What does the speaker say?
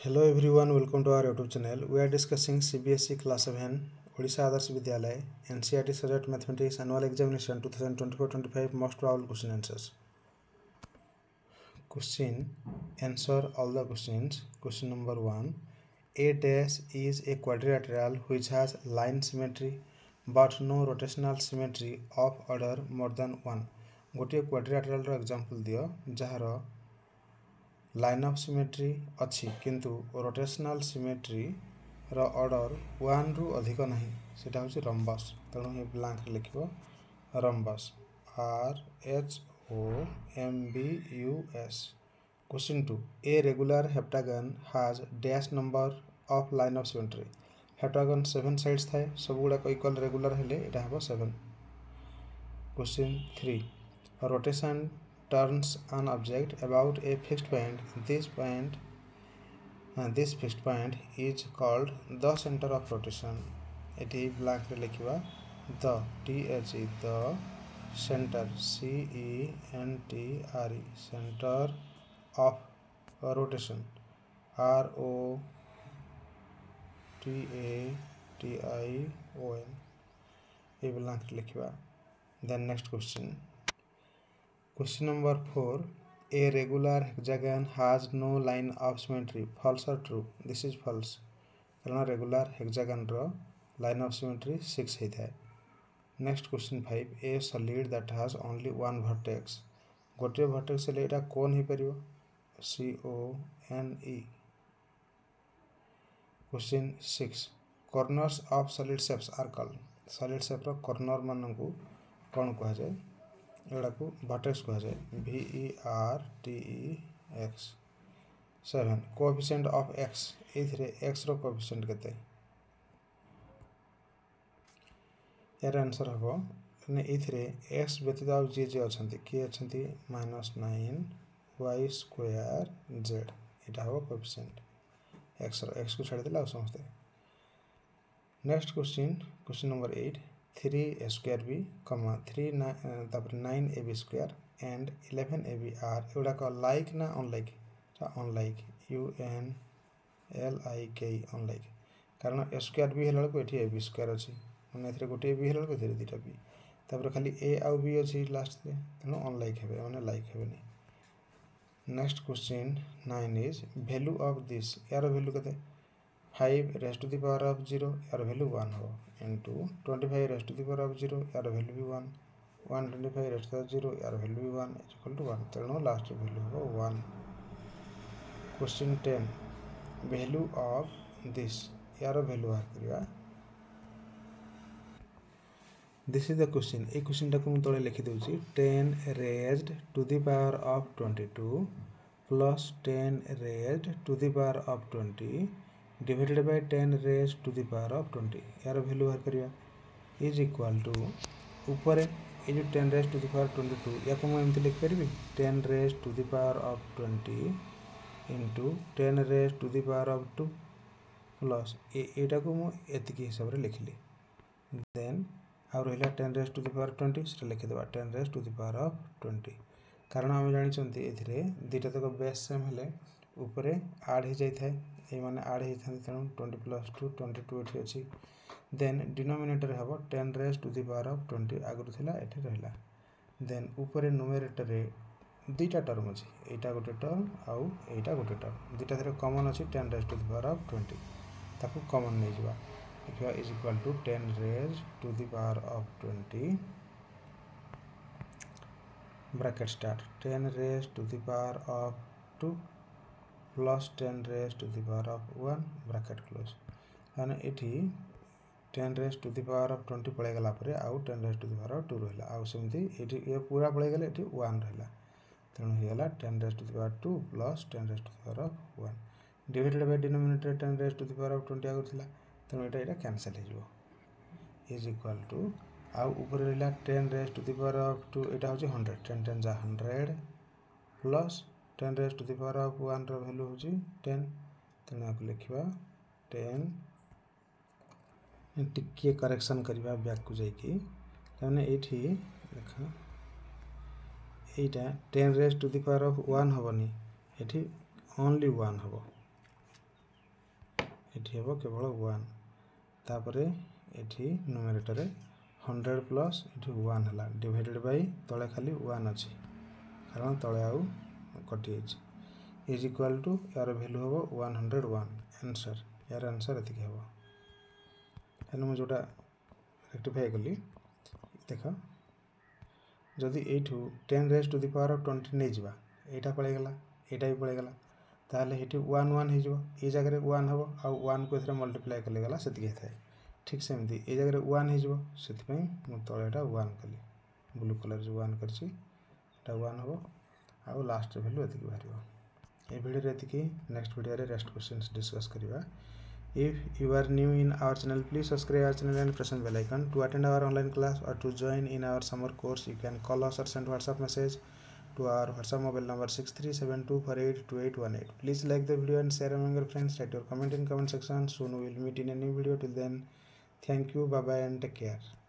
Hello everyone welcome to our YouTube channel we are discussing CBSE class seven Odisha Adarsh Vidyalaya NCERT subject mathematics annual examination 2024-25 most probable question answers question answer all the question question number one a dash is a quadrilateral which has line symmetry but no rotational symmetry of order more than one गोटे quadrilateral example दियो जहारो line of cemetery ଅଛି କିନ୍ତୁ ରୋଟେସନାଲ୍ ସିମେଟ୍ରିର order ୱାନ୍ରୁ ଅଧିକ ନାହିଁ ସେଇଟା ହେଉଛି rhombus ତେଣୁ ଏ ବ୍ଲାଙ୍କରେ ଲେଖିବ rhombus R H O M B U S question two a regular heptagon has dash number of line of symmetry heptagon seven sides ଥାଏ ସବୁଗୁଡ଼ାକ ଇକ୍ୱାଲ୍ ରେଗୁଲାର ହେଲେ ଏଇଟା ହେବ seven question three rotation turns an object about a fixed point this point uh, this fixed point is called the center of rotation এটি ব্ল্যাঙ্করে লিখিবা the t h e the center c e n t r e center of rotation r o t a t i o n এই ব্ল্যাঙ্করে লিখিবা then next question Question number 4. A regular hexagon has no line of symmetry. False or true? This is false. कारण regular hexagon रो line of symmetry 6 होता है Next question 5. A solid that has only one vertex. गोटे vertex ले इटा कौन ही परियो? C O N E. Question 6. Corners of solid shapes are called. Solid shape row corner मानन को कौन कहा जाए? ଏଗୁଡ଼ାକୁ ଭର୍ଟେକ୍ସ କୁହାଯାଏ V E R T E X seven coefficient of X ଏଇଥିରେ ଏକ୍ସର କୋଏଫିସିଏଣ୍ଟ କେତେ ଏହାର ଆନ୍ସର୍ ହେବ ମାନେ ଏଇଥିରେ ଏକ୍ସ ବ୍ୟତୀତ ଆଉ ଯିଏ ଯିଏ ଅଛନ୍ତି କିଏ ଅଛନ୍ତି minus nine Y square Z ଏଇଟା ହେବ କୋଏଫିସିଏଣ୍ଟ ଏକ୍ସର ଏକ୍ସକୁ ଛାଡ଼ିଦେଲେ ଆଉ ସମସ୍ତେ next question question number eight three A square B, comma three nine A B square and eleven A B are एगुड़ाक like ना unlike unlike U N L I K unlike कारण ए square B होला ये ए B square अच्छी मैंने गोटे B होला ये दुटा बी तापर खाली ए आउ बी अच्छी लास्ट तेणु हे मैंने like hey next question nine is value of this यार भैल्यू के five raise to the power of zero यार value one into twenty five raise to the power of zero year value B one one twenty five raise to power zero year value B one is equal to one তেণু last value হব one question ten value of this year value ବାହାର କରିବା this is the question এই কোশ্চিনটাକୁ ମୁଁ ତଳେ ଲେଖିଦେଉଛି ten raised to the power of twenty two plus ten raised to the power of twenty divided by 10 raised to the power of 20 यार value बाहर करिया। Is equal to ऊपर ये जो 10 रेज टू द पावर 22 या को मैं एमती लिख पारि 10 raise to the power of 20 into 10 raise to the power of 2 plus एटा को मु एतिकी हिसाब रे लिखली देन आ रहिला 10 रेज टू द पावर 20 से लिखि देबा 10 raise to the power of 20 कारण हम जानि छथि एथिरे दुटा तक बेस सेम हेले ऊपर आड हो जाए ये आड होता तेणु twenty plus two twenty two ये अच्छी देन डिनोमिनेटर हम ten raise to the power of twenty आगुरी थी ये रहा देन ऊपर नुमेरेटर दुईटा टर्म अच्छी यहाँ गोटे टर्म आउ यहाँ गोटे टर्म दुटा थे कमन अच्छी ten raise to the power of twenty ताको कमन नहीं जावा लिखा is equal to ten raise to the power of twenty bracket start plus ten raise to the power of one bracket close मैंने ये ten raise to the power of twenty पलैगला आउ ten raise to the power of two रहा आउ सेमती ये पूरा पलैगले one रहा तेणु ten raise to the power two plus ten raise to the power of one divided by denominator ten raise to the power of twenty आगुरी था तेणु यहाँ कैनसल हो इज़ इक्वाल टू आउ ऊपर रहा ten raise to the power of two यहाँ हूँ hundred ten ten जा hundred plus ten raise to the power of ୱାନ୍ର value ହେଉଛି ଟେନ୍ ତେଣୁ ଏହାକୁ ଲେଖିବା ଟେନ୍ ଟିକିଏ କରେକ୍ସନ୍ କରିବା ବ୍ୟାକ୍କୁ ଯାଇକି ତାମାନେ ଏଇଠି ଦେଖ ଏଇଟା ten raise to the power of one ହେବନି ଏଠି ଓନ୍ଲି ୱାନ୍ ହେବ ଏଠି ହେବ କେବଳ ୱାନ୍ ତାପରେ ଏଠି ନୁମେରେଟରେ ହଣ୍ଡ୍ରେଡ଼ ପ୍ଲସ୍ ଏଠି ୱାନ୍ ହେଲା ଡିଭାଇଡ଼େଡ଼ ବାଇ ତଳେ ଖାଲି ୱାନ୍ ଅଛି କାରଣ ତଳେ ଆଉ କଟିଯାଇଛି ଇଜ୍ ଇକ୍ୱାଲ୍ ଟୁ ୟାର ଭ୍ୟାଲୁ ହେବ ୱାନ୍ ହଣ୍ଡ୍ରେଡ଼ ୱାନ୍ ଆନ୍ସର୍ ୟାର ଆନ୍ସର୍ ଏତିକି ହେବ ହେଲେ ମୁଁ ଯେଉଁଟା ରେକ୍ଟିଫାଏ କଲି ଦେଖ ଯଦି ଏଇଠୁ ten raise to the power of twenty ନେଇଯିବା ଏଇଟା ପଳେଇଗଲା ଏଇଟା ବି ପଳେଇଗଲା ତାହେଲେ ଏଠି ୱାନ୍ ୱାନ୍ ହେଇଯିବ ଏଇ ଜାଗାରେ ୱାନ୍ ହେବ ଆଉ ୱାନ୍କୁ ଏଥିରେ ମଲ୍ଟିପ୍ଲାଏ କଲେ ଗଲା ସେତିକି ହେଇଥାଏ ଠିକ୍ ସେମିତି ଏଇ ଜାଗାରେ ୱାନ୍ ହେଇଯିବ ସେଥିପାଇଁ ମୁଁ ତଳେ ଏଇଟା ୱାନ୍ କଲି ବ୍ଲୁ କଲର୍ ଯେଉଁ ୱାନ୍ କରିଛି ଏଇଟା ୱାନ୍ ହେବ आउ लास्ट भैल्यू एति बाहर यह भिडियो ये next video rest question discuss करवा if you are new in our channel please subscribe our channel and press bell icon to attend our online class or to join in our summer course you can call us or send WhatsApp message to our WhatsApp mobile number six three seven two four eight two eight one eight please like the video and share among friends write your comment in comment section soon will meet in a new video till then thank you bye and take care